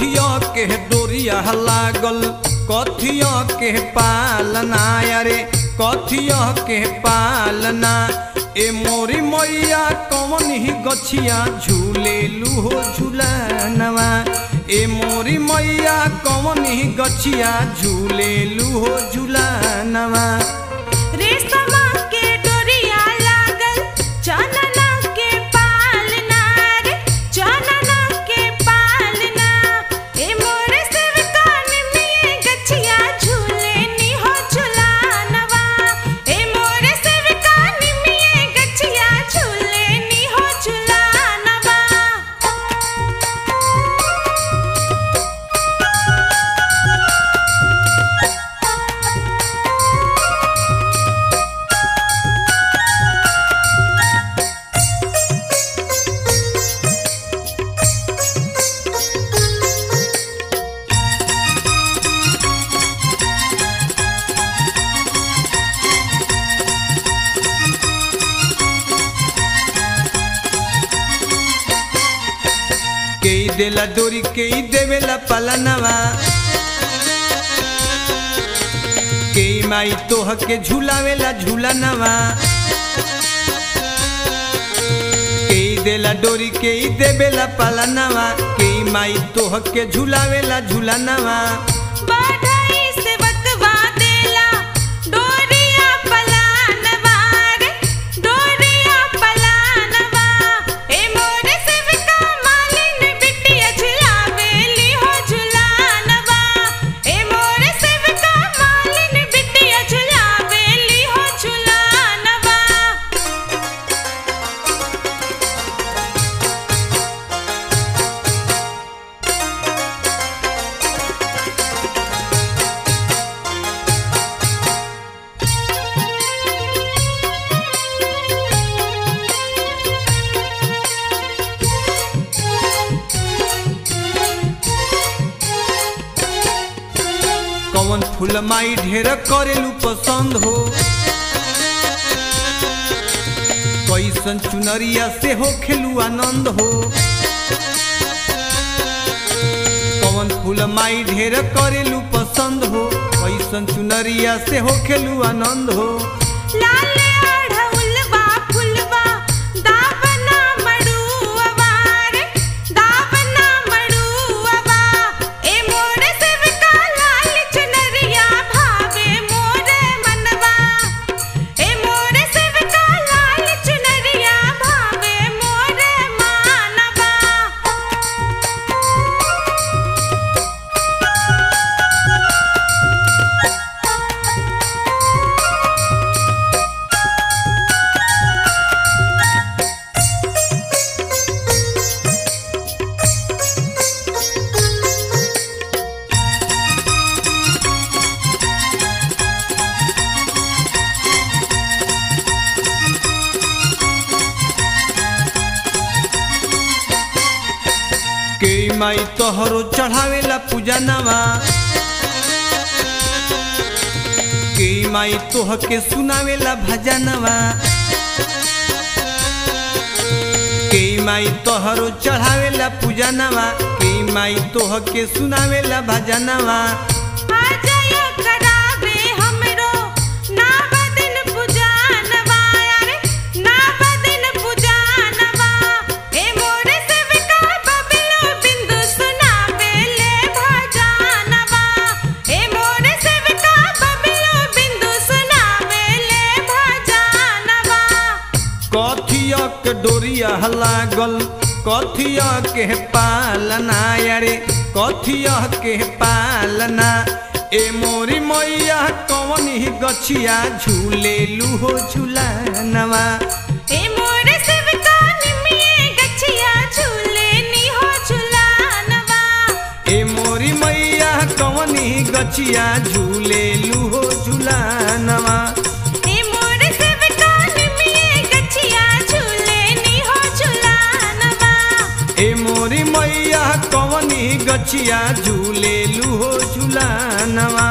के डोरिया लागल, कथिया के पालना, अरे कथिया के पालना। ए मोरी मैया कौन ही गछिया झूले लूहो झूलनवा। ए मोरी मैया कौन ही गछिया झूले लूहो झूलनवा। देला डोरी के देवेला पलनवा के माई तोह के झूलावेला झूलनवा के देला डोरी के देवेला पलनवा के माई तोह के झूलावेला झूलनवा कौन फूल माई ढेर करेलू पसंद हो। कैसन चुनरिया से हो खेलू आनंद हो। कौन फूल माई ढेर करेलू पसंद हो। कैसन चुनरिया से हो खेलू आनंद हो। लाल माई तोहरो चढ़ावेला पूजा नवा के माई तोह के सुनावेला भजनवा के माई तोहरो चढ़ावेला पूजा नवा के माई तोह के सुनावेला भजनवा आ करावे के डोरिया लागल। कथिया के पालना अरे कथिया के पालना। ए मोरी मैया कौन ही गछिया झूले लूहो झूलनवा। ए मोर सेवका निमिए गछिया झूले ए मोरी मैया कौन ही गछिया झूले गछिया झूले लूहो झूलनवा